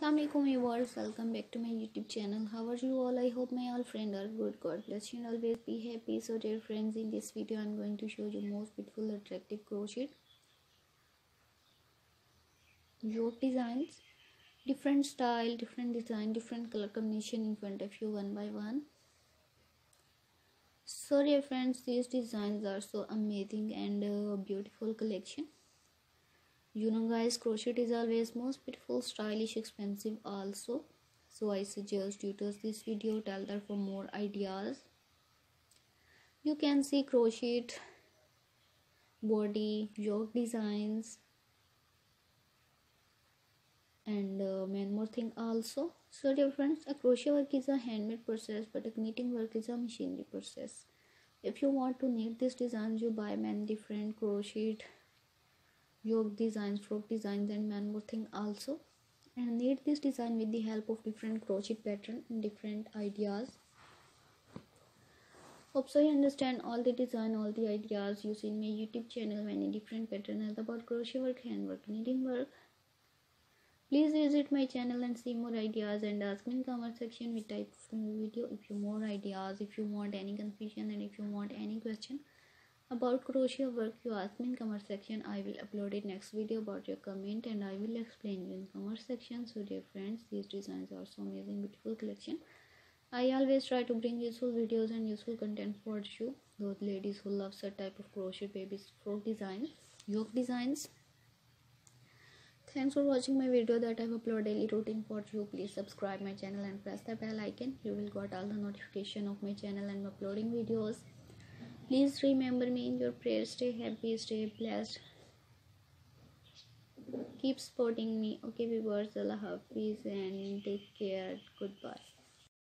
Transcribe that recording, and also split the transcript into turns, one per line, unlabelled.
Assalamualaikum viewers, welcome back to my YouTube channel. How are you all? I hope my all friends are good. God bless you always be happy. So dear friends, in this video I'm going to show you most beautiful attractive crochet yoke designs. Different style, different design, different color combination in front of you one by one. So dear friends, these designs are so amazing and uh, beautiful collection you know guys crochet is always most beautiful stylish expensive also. So i suggest you to this video tell her for more ideas. You can see crochet body yoke designs and uh, more thing also. So dear friends a crochet work is a handmade process but a knitting work is a machinery process. If you want to knit these designs you buy many different crochet yoke designs frock designs and man more thing also. And knit this design with the help of different crochet pattern and different ideas. Hope so you understand all the design all the ideas see in my youtube channel many different patterns about crochet work handwork knitting work. Please visit my channel and see more ideas and ask me in comment section. Which type of video if you more ideas if you want any confusion and if you want any question about crochet work you ask me in comment section. I will upload it next video about your comment and i will explain you in comment section. So dear friends these designs are so amazing beautiful collection. I always try to bring useful videos and useful content for you. Those ladies who love such type of crochet babies frock designs yoke designs. Thanks for watching my video that i've uploaded daily routine for you. Please subscribe my channel and press the bell icon. You will get all the notification of my channel and uploading videos Please remember me in your prayers. Stay happy, stay blessed. Keep supporting me. Okay, viewers. Allah Hafiz and take care. Goodbye.